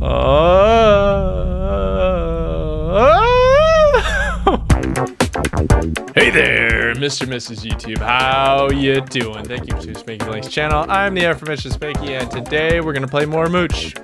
Oh. hey there, Mr. and Mrs. YouTube. How you doing? Thank you to Spanky Blanks channel. I'm the aforementioned Spanky, and today we're gonna play more Mooch.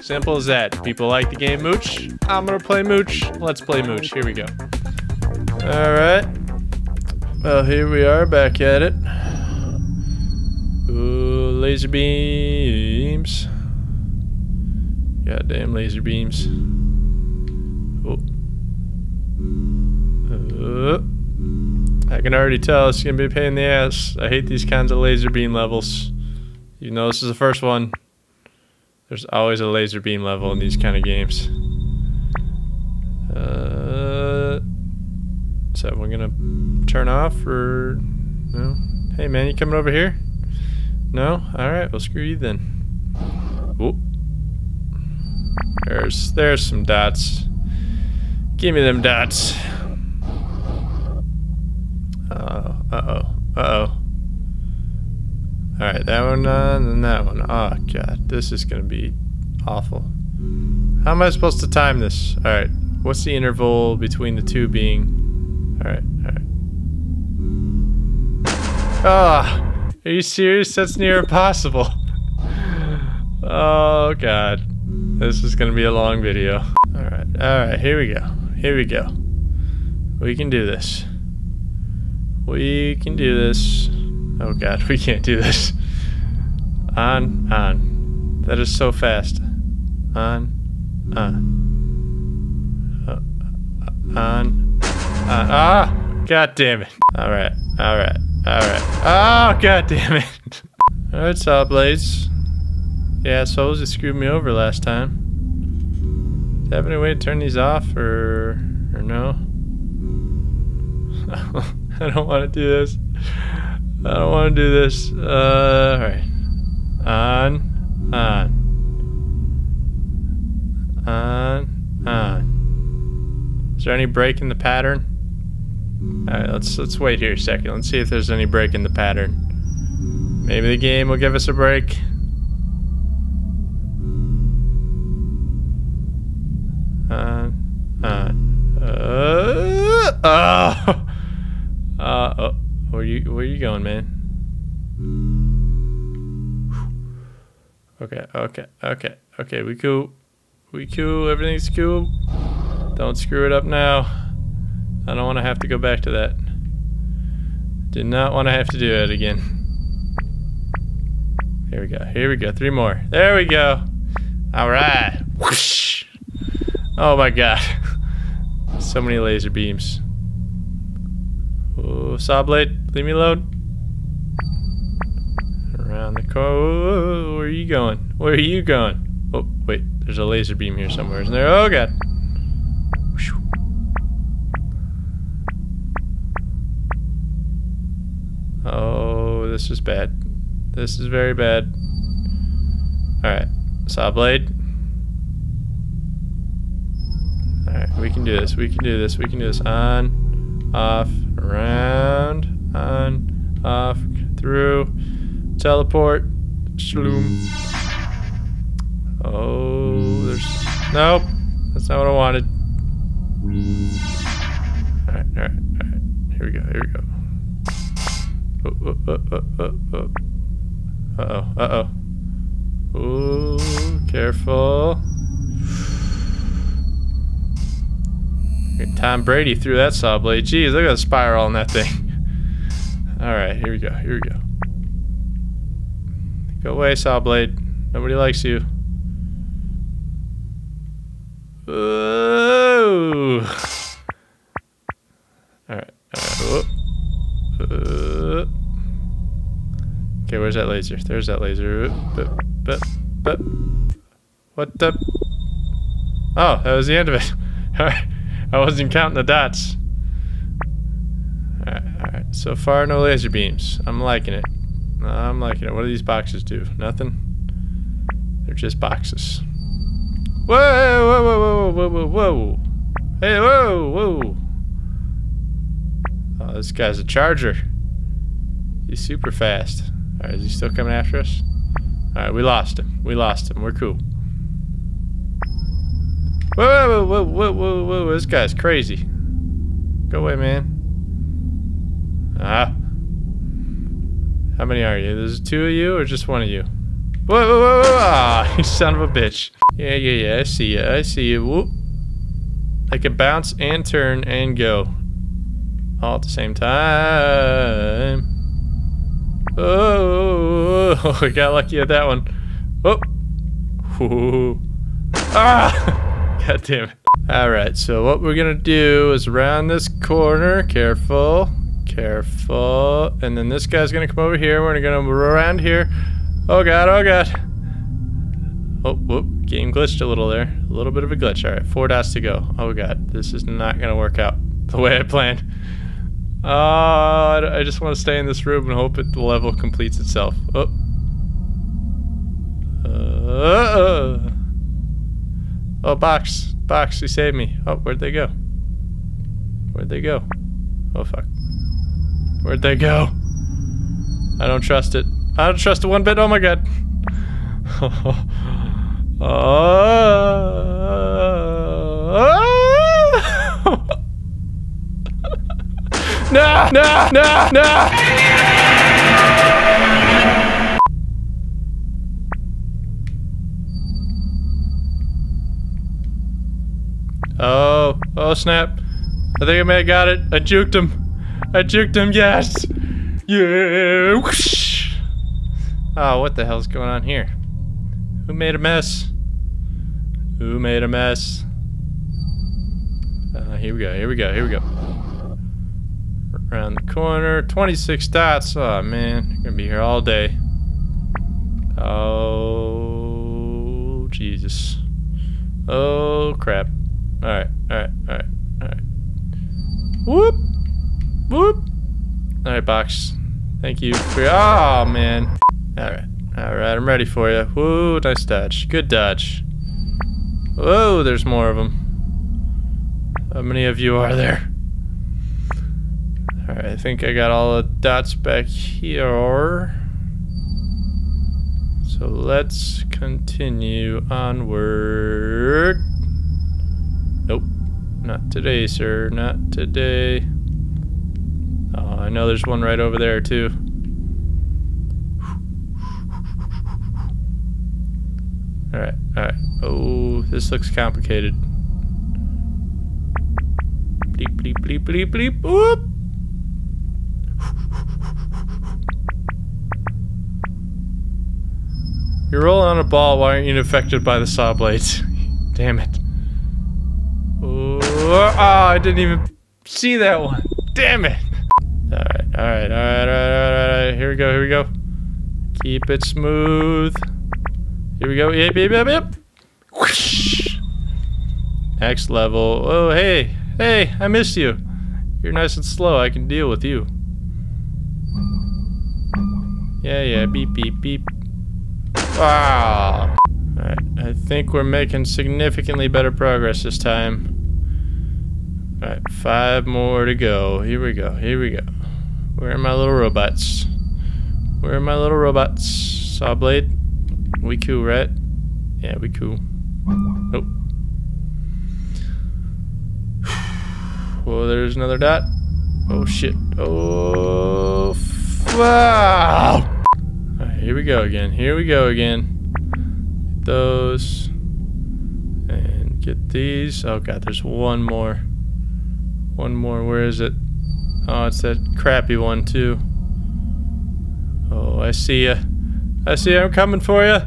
Simple as that. People like the game Mooch. I'm gonna play Mooch. Let's play Mooch. Here we go. All right. Well, here we are back at it. Ooh, laser beams. Goddamn laser beams. Oh. Uh, I can already tell it's gonna be a pain in the ass. I hate these kinds of laser beam levels. You know this is the first one. There's always a laser beam level in these kind of games. Uh, so we're gonna turn off or no? Hey man, you coming over here? No? Alright, well screw you then. Oop. There's there's some dots. Give me them dots. Uh oh. Uh oh. Uh oh. Alright, that one on and that one. Oh god, this is gonna be awful. How am I supposed to time this? Alright, what's the interval between the two being? Alright, alright. Ah, are you serious? That's near impossible. Oh god. This is gonna be a long video. Alright, alright, here we go. Here we go. We can do this. We can do this. Oh god, we can't do this. On, on. That is so fast. On, on. Uh, on, on. Ah! God damn it. Alright, alright, alright. Oh, god damn it. Alright, Saw Blades. Yeah, Souls, just screwed me over last time. Do you have any way to turn these off, or, or no? I don't want to do this. I don't want to do this. Uh, alright. On, on. On, on. Is there any break in the pattern? Alright, let's let's wait here a second. Let's see if there's any break in the pattern. Maybe the game will give us a break. Uh. Uh, oh. Where you where you going, man? Okay, okay, okay, okay. We cool. We cool. Everything's cool. Don't screw it up now. I don't want to have to go back to that. Did not want to have to do it again. Here we go. Here we go. Three more. There we go. All right. Whoosh. Oh my god. so many laser beams. Oh, saw blade, leave me alone. Around the corner. Where are you going? Where are you going? Oh, wait. There's a laser beam here somewhere, isn't there? Oh, God. Oh, this is bad. This is very bad. Alright. Saw blade. Alright, we can do this. We can do this. We can do this. On, off, around, on, off, through, teleport, shloom. Oh, there's, nope, that's not what I wanted. Alright, alright, alright, here we go, here we go. Oh, oh, oh, oh, oh, oh. Uh-oh, uh-oh. Ooh, careful. Tom Brady threw that saw blade. Jeez, look at the spiral on that thing. Alright, here we go. Here we go. Go away, saw blade. Nobody likes you. Ooh. Alright. Okay, where's that laser? There's that laser. But, but, but. What the? Oh, that was the end of it. Alright. I wasn't counting the dots. Alright, alright. So far, no laser beams. I'm liking it. I'm liking it. What do these boxes do? Nothing? They're just boxes. Whoa, whoa, whoa, whoa, whoa, whoa, whoa. Hey, whoa, whoa. Oh, this guy's a charger. He's super fast. Alright, is he still coming after us? Alright, we lost him. We lost him. We're cool. Whoa, whoa, whoa, whoa, whoa, this guy's crazy. Go away, man. Ah. How many are you? There's two of you or just one of you? Whoa, whoa, whoa, whoa. Ah, you son of a bitch. Yeah, yeah, yeah, I see you, I see you. Whoop. I can bounce and turn and go. All at the same time. Oh, I got lucky at that one. Oh. Ooh. Ah! God damn it. Alright, so what we're gonna do is around this corner. Careful. Careful. And then this guy's gonna come over here. We're gonna go around here. Oh god, oh god. Oh, whoop. Game glitched a little there. A little bit of a glitch. Alright, four dots to go. Oh god, this is not gonna work out the way I planned. Oh, I just want to stay in this room and hope the level completes itself. Oh. Uh, uh, uh. Oh, box. Box, you saved me. Oh, where'd they go? Where'd they go? Oh, fuck. Where'd they go? I don't trust it. I don't trust it one bit. Oh, my God. oh. No, no, no, no! Oh, snap. I think I may have got it. I juked him. I juked him, yes! Yeah! Whoosh. Oh, what the hell's going on here? Who made a mess? Who made a mess? Uh, here we go, here we go, here we go. Around the corner. 26 dots. Oh, man. You're gonna be here all day. Oh, Jesus. Oh, crap. Alright, alright, alright, alright. Whoop! Whoop! Alright, box. Thank you for- Oh, man. Alright, alright, I'm ready for you. Whoa, nice dodge. Good dodge. Whoa, there's more of them. How many of you are there? Alright, I think I got all the dots back here. So let's continue onward. Not today, sir. Not today. Oh, I know there's one right over there, too. Alright, alright. Oh, this looks complicated. Bleep, bleep, bleep, bleep, bleep. Whoop! You're rolling on a ball, why aren't you affected by the saw blades? Damn it. Oh, I didn't even see that one. Damn it. Alright, alright, alright, alright, alright. Here we go, here we go. Keep it smooth. Here we go. Yep, yep, yep, yep. Whoosh. Next level. Oh, hey. Hey, I missed you. You're nice and slow. I can deal with you. Yeah, yeah. Beep, beep, beep. Wow. Alright, I think we're making significantly better progress this time. Alright, five more to go. Here we go, here we go. Where are my little robots? Where are my little robots? Saw blade? We cool, right? Yeah, we cool. Nope. Well, there's another dot. Oh shit. Oh, wow. Right, here we go again. Here we go again. Get those. And get these. Oh god, there's one more. One more. Where is it? Oh, it's that crappy one too. Oh, I see ya. I see I'm coming for you.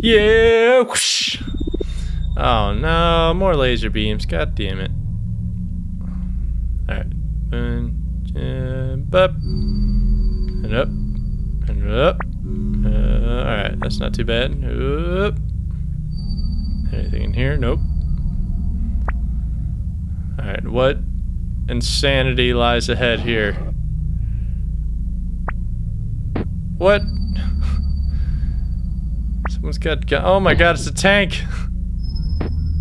Yeah. Whoosh. Oh no, more laser beams. God damn it. Alright. And, up. And up. And up. Uh, Alright, that's not too bad. Anything in here? Nope. Alright, what insanity lies ahead here? What? Someone's got gun. Oh my god, it's a tank!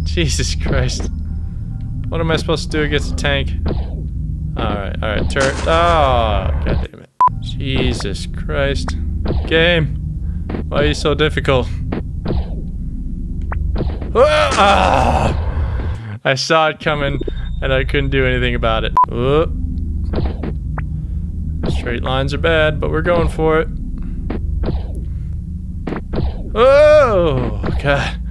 Jesus Christ. What am I supposed to do against a tank? Alright, alright, turret. Oh, god damn it. Jesus Christ. Game. Why are you so difficult? Ah! I saw it coming and I couldn't do anything about it. Whoop. Straight lines are bad, but we're going for it. Oh, God.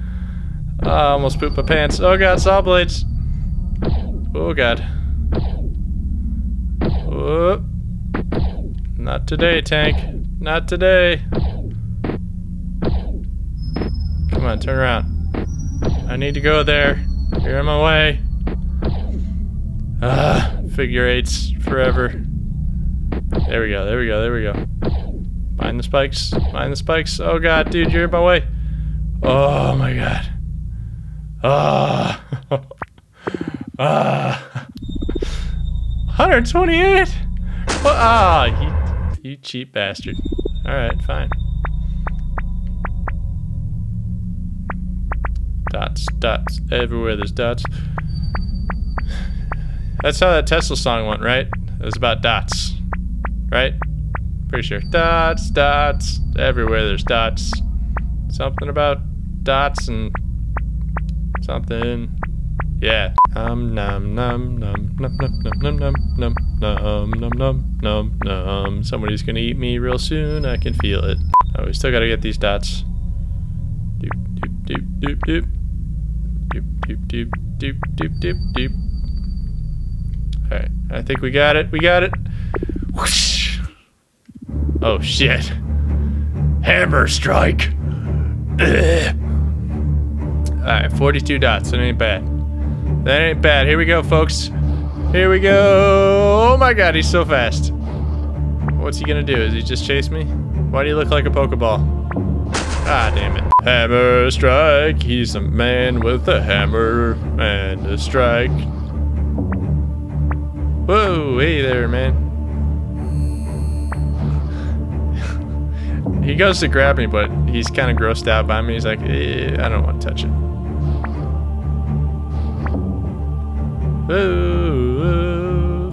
I almost pooped my pants. Oh, God, saw blades. Oh, God. Whoop. Not today, tank. Not today. Come on, turn around. I need to go there. You're in my way. Ah, figure eights forever. There we go, there we go, there we go. Mind the spikes, mind the spikes. Oh god, dude, you're in my way. Oh my god. Ah. Ah. 128? Ah, you, you cheap bastard. Alright, fine. Dots, dots. Everywhere there's dots. That's how that Tesla song went, right? It was about dots. Right? Pretty sure. Dots, dots. Everywhere there's dots. Something about dots and something. Yeah. Um num num num num num num num num num num num num num. Somebody's gonna eat me real soon. I can feel it. Oh, we still gotta get these dots. Doop doop doop doop doop. Doop doop doop doop doop doop doop. Alright, I think we got it. We got it. Whoosh. Oh shit. Hammer strike. Alright, 42 dots. That ain't bad. That ain't bad. Here we go, folks. Here we go. Oh my god, he's so fast. What's he gonna do? Is he just chase me? Why do you look like a Pokeball? Ah, damn it. Hammer strike. He's a man with a hammer and a strike. Whoa, hey there, man. he goes to grab me, but he's kind of grossed out by me. He's like, eh, I don't want to touch it. Whoa,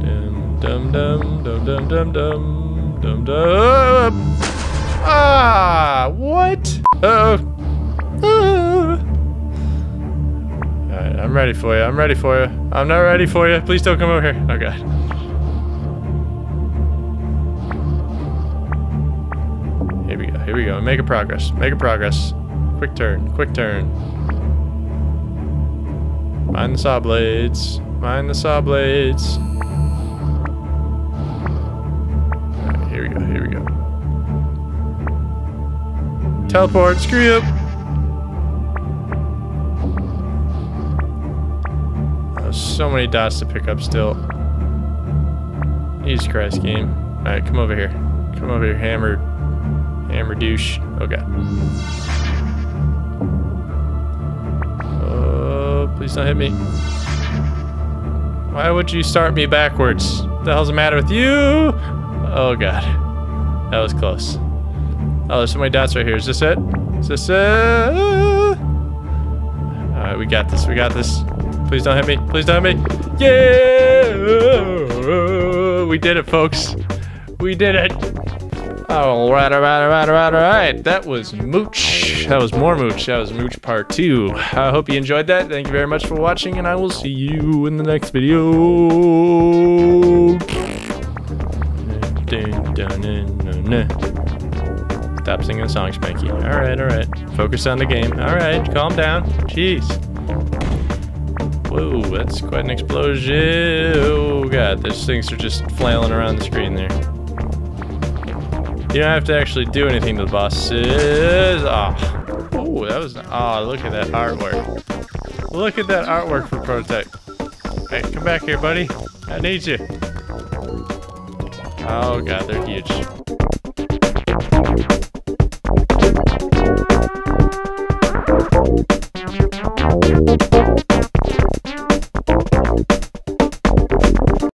Dum dum dum dum dum dum dum dum dum. Ah, what? Uh oh. Alright, I'm ready for you. I'm ready for you. I'm not ready for you. Please don't come over here. Oh god. Here we go. Here we go. Make a progress. Make a progress. Quick turn. Quick turn. Mind the saw blades. Mind the saw blades. Here we go. Here we go. Teleport. Screw you. So many dots to pick up still. Jesus Christ, game. Alright, come over here. Come over here, hammer. Hammer douche. Oh god. Oh, please don't hit me. Why would you start me backwards? What the hell's the matter with you? Oh god. That was close. Oh, there's so many dots right here. Is this it? Is this it? Alright, we got this. We got this. Please don't hit me. Please don't hit me. Yeah! We did it, folks. We did it. All right, all right, all right, all right, all right. That was Mooch. That was more Mooch. That was Mooch Part 2. I hope you enjoyed that. Thank you very much for watching, and I will see you in the next video. Stop singing songs, song, Spanky. All right, all right. Focus on the game. All right, calm down. Jeez. Whoa, that's quite an explosion. Oh god, those things are just flailing around the screen there. You don't have to actually do anything to the bosses. Ah. Oh. that was... Oh, look at that artwork. Look at that artwork for Prototype. Hey, come back here, buddy. I need you. Oh god, they're huge.